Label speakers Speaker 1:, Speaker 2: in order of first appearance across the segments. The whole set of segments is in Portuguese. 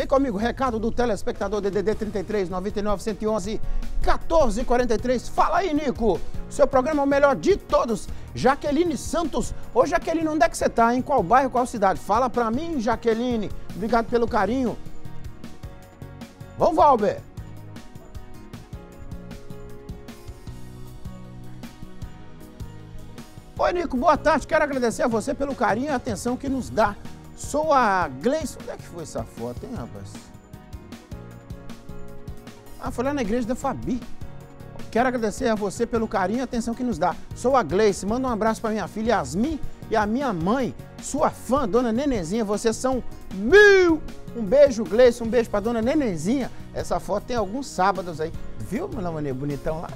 Speaker 1: Vem comigo, recado do telespectador DDD 33 99 111 14 43. Fala aí, Nico. Seu programa é o melhor de todos. Jaqueline Santos. Ô, Jaqueline, onde é que você tá? Em qual bairro, qual cidade? Fala pra mim, Jaqueline. Obrigado pelo carinho. Vamos, Valber. Oi, Nico, boa tarde. Quero agradecer a você pelo carinho e atenção que nos dá. Sou a Gleice. Onde é que foi essa foto, hein, rapaz? Ah, foi lá na igreja da Fabi. Quero agradecer a você pelo carinho e atenção que nos dá. Sou a Gleice. Manda um abraço para minha filha Yasmin e a minha mãe, sua fã, dona Nenezinha. Vocês são mil. Um beijo, Gleice. Um beijo para dona Nenezinha. Essa foto tem alguns sábados aí. Viu, meu maneiro bonitão lá?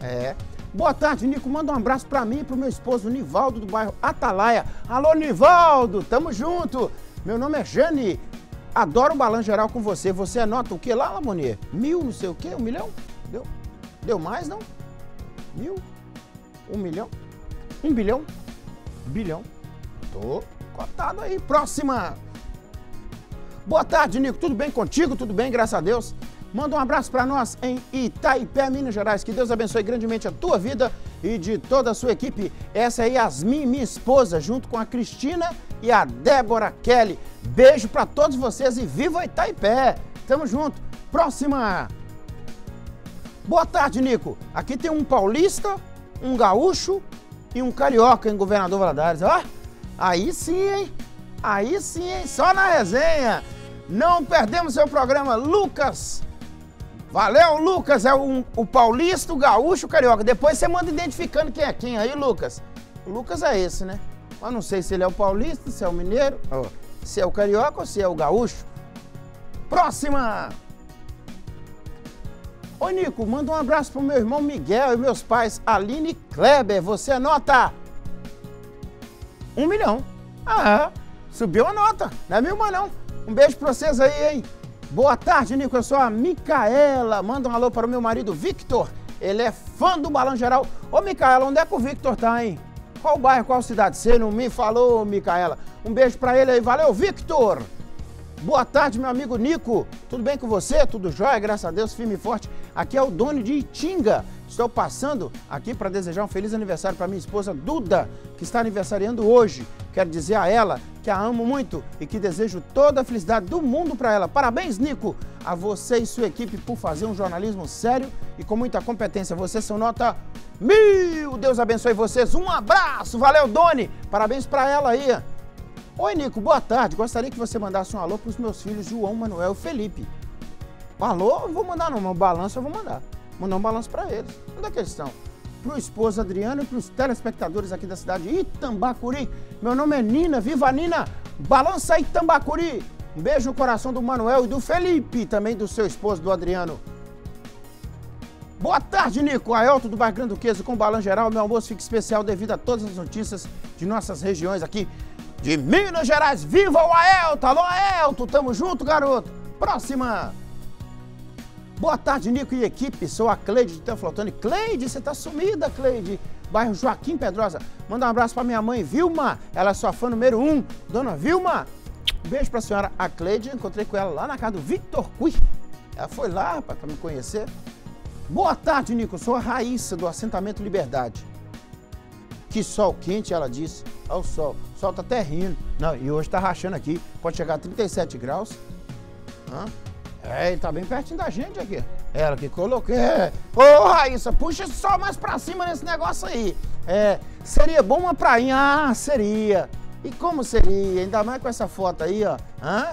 Speaker 1: É. Boa tarde, Nico. Manda um abraço para mim e pro meu esposo Nivaldo do bairro Atalaia. Alô, Nivaldo, tamo junto. Meu nome é Jane. Adoro o balanço geral com você. Você anota o que lá, Lamonier? Mil, não sei o quê, um milhão? Deu? Deu mais, não? Mil? Um milhão? Um bilhão? Bilhão. Tô cotado aí. Próxima. Boa tarde, Nico. Tudo bem contigo? Tudo bem, graças a Deus. Manda um abraço para nós em Itaipé, Minas Gerais. Que Deus abençoe grandemente a tua vida e de toda a sua equipe. Essa é Yasmin, minha esposa, junto com a Cristina e a Débora Kelly. Beijo para todos vocês e viva Itaipé. Tamo junto. Próxima. Boa tarde, Nico. Aqui tem um paulista, um gaúcho e um carioca em Governador Valadares. Ó, aí sim, hein? Aí sim, hein? Só na resenha. Não perdemos seu programa, Lucas Valeu, Lucas, é o, o paulista, o gaúcho, o carioca. Depois você manda identificando quem é quem aí, Lucas. O Lucas é esse, né? Mas não sei se ele é o paulista, se é o mineiro, se é o carioca ou se é o gaúcho. Próxima! Oi, Nico, manda um abraço pro meu irmão Miguel e meus pais Aline e Kleber. Você anota um milhão. Ah, subiu a nota. Não é mil, não. Um beijo pra vocês aí, hein? Boa tarde, Nico. Eu sou a Micaela. Manda um alô para o meu marido Victor. Ele é fã do Balão Geral. Ô, Micaela, onde é que o Victor tá, hein? Qual bairro, qual cidade? Você não me falou, Micaela. Um beijo para ele aí. Valeu, Victor. Boa tarde, meu amigo Nico. Tudo bem com você? Tudo jóia? Graças a Deus, firme e forte. Aqui é o dono de Itinga. Estou passando aqui para desejar um feliz aniversário para minha esposa Duda, que está aniversariando hoje. Quero dizer a ela que a amo muito e que desejo toda a felicidade do mundo para ela. Parabéns, Nico, a você e sua equipe por fazer um jornalismo sério e com muita competência. Vocês são nota mil. Deus abençoe vocês. Um abraço. Valeu, Doni. Parabéns para ela aí. Oi, Nico, boa tarde. Gostaria que você mandasse um alô para os meus filhos João, Manuel e Felipe. alô, vou mandar não, mas balanço eu vou mandar. Mandar um balanço para eles. Onde é que eles estão? Para o esposo Adriano e para os telespectadores aqui da cidade de Itambacuri. Meu nome é Nina, viva Nina! Balança Itambacuri! Um beijo no coração do Manuel e do Felipe, também do seu esposo, do Adriano. Boa tarde, Nico. Aelto do Bar Grande do Queso com Balan Geral. Meu almoço fica especial devido a todas as notícias de nossas regiões aqui de Minas Gerais. Viva o Aelto! Alô, Aelto! Tamo junto, garoto! Próxima! Boa tarde, Nico e equipe. Sou a Cleide de Teoflotone. Cleide, você tá sumida, Cleide. Bairro Joaquim Pedrosa. Manda um abraço pra minha mãe, Vilma. Ela é sua fã número um. Dona Vilma, beijo pra senhora a Cleide. Encontrei com ela lá na casa do Victor Cui. Ela foi lá, rapaz, pra me conhecer. Boa tarde, Nico. Sou a Raíssa, do assentamento Liberdade. Que sol quente, ela disse. Olha o sol. O sol tá até rindo. Não, e hoje tá rachando aqui. Pode chegar a 37 graus. Hã? É, ele tá bem pertinho da gente aqui. Ela que coloquei. É. Ô, Raíssa, puxa sol mais pra cima nesse negócio aí. É, seria bom uma prainha? Ah, seria. E como seria? Ainda mais com essa foto aí, ó. Hã?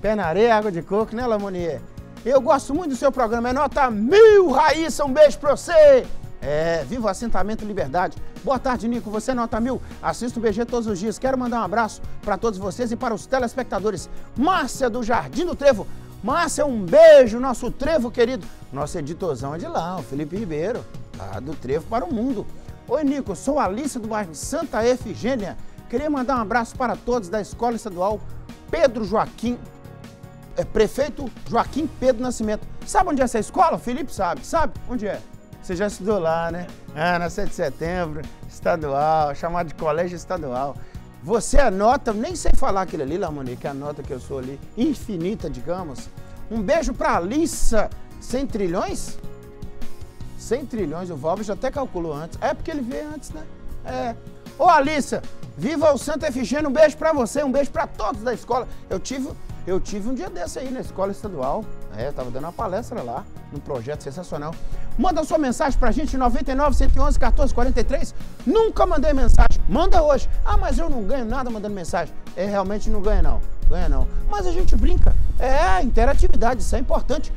Speaker 1: Pé na areia, água de coco, né, Lamonier? Eu gosto muito do seu programa. É nota mil, Raíssa. Um beijo pra você. É, viva o assentamento Liberdade. Boa tarde, Nico. Você é nota mil. Assisto o BG todos os dias. Quero mandar um abraço para todos vocês e para os telespectadores. Márcia do Jardim do Trevo. Márcia, um beijo, nosso Trevo querido. Nosso editorzão é de lá, o Felipe Ribeiro, lá do Trevo para o Mundo. Oi, Nico. Sou Alice do bairro Santa Efigênia. Queria mandar um abraço para todos da Escola Estadual Pedro Joaquim, é, prefeito Joaquim Pedro Nascimento. Sabe onde é essa escola? O Felipe sabe. Sabe? Onde é? Você já estudou lá, né? Ah, na 7 de setembro, estadual, chamado de colégio estadual. Você anota, nem sei falar aquele ali, Lamoni, que anota que eu sou ali, infinita, digamos. Um beijo pra Alissa, 100 trilhões? 100 trilhões, o Valves até calculou antes. É porque ele veio antes, né? É. Ô, Alissa, viva o Santa Efigênia, um beijo pra você, um beijo pra todos da escola. Eu tive, eu tive um dia desse aí na escola estadual. É, tava dando uma palestra lá, num projeto sensacional. Manda sua mensagem pra gente, 99 111 14 43. Nunca mandei mensagem. Manda hoje. Ah, mas eu não ganho nada mandando mensagem. É, realmente não ganha não. Ganha não. Mas a gente brinca. É, interatividade, isso é importante.